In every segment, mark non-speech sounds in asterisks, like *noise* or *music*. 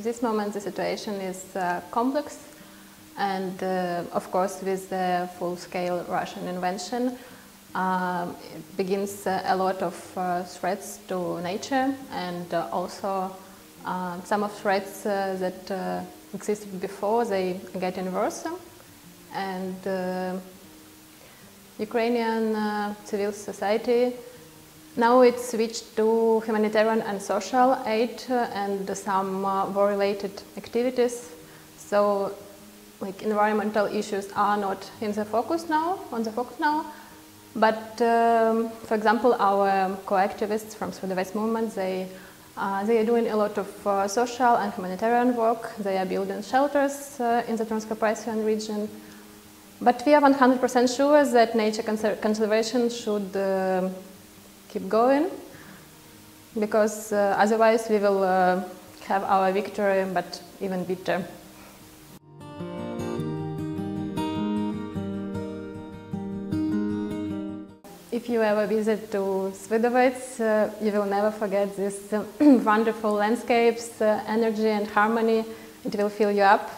for this moment, the situation is uh, complex, and uh, of course, with the full-scale Russian invention, um, it begins uh, a lot of uh, threats to nature, and uh, also some of threats that existed before they get worse, and Ukrainian civil society now it's switched to humanitarian and social aid uh, and some uh, war-related activities. So, like environmental issues are not in the focus now, on the focus now. But, um, for example, our co-activists from Svydovets movement, they, uh, they are doing a lot of uh, social and humanitarian work. They are building shelters uh, in the Transcarpathian region. But we are 100% sure that nature conservation should uh, keep going because uh, otherwise we will uh, have our victory but even bitter. If you ever visit to Svydovets, uh, you will never forget these uh, *clears throat* wonderful landscapes, uh, energy and harmony. It will fill you up.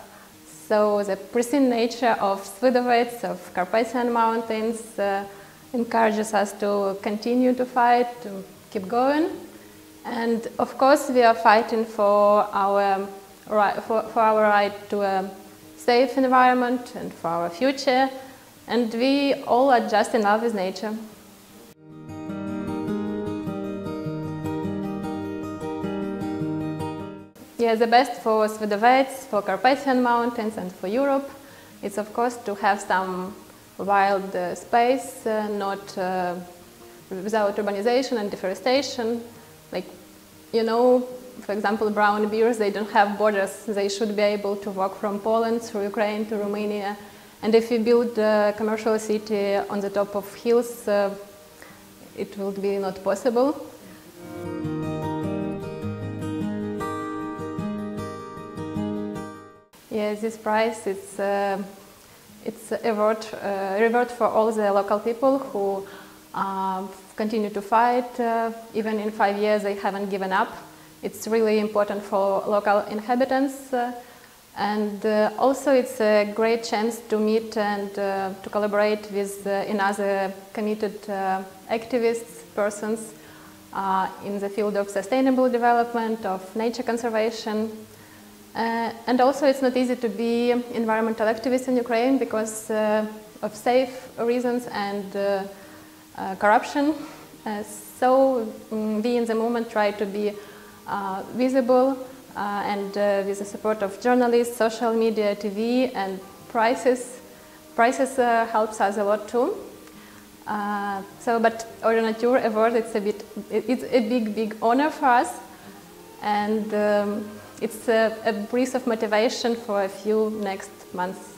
So the pristine nature of Svydovets, of Carpathian Mountains, uh, encourages us to continue to fight, to keep going. And of course, we are fighting for our right, for, for our right to a safe environment and for our future. And we all are just in love with nature. Yeah, the best for Svydovets, for Carpathian Mountains and for Europe is of course to have some wild uh, space, uh, not uh, without urbanization and deforestation. Like, you know, for example, brown bears, they don't have borders. They should be able to walk from Poland through Ukraine to Romania. And if we build a commercial city on the top of hills, uh, it will be not possible. Yes, this price, it's uh, it's a reward, uh, reward for all the local people who uh, continue to fight. Uh, even in five years, they haven't given up. It's really important for local inhabitants. Uh, and uh, also, it's a great chance to meet and uh, to collaborate with another committed activists, persons in the field of sustainable development, of nature conservation, uh, and also it's not easy to be environmental activist in Ukraine because uh, of safe reasons and uh, uh corruption. Uh, so um, we in the movement try to be uh, visible and with the support of journalists, social media, TV and prices. Prices helps us a lot too. so, but EuroNatur Award, it's a bit, it's a big, big honor for us. And um, it's a, a breath of motivation for a few next months.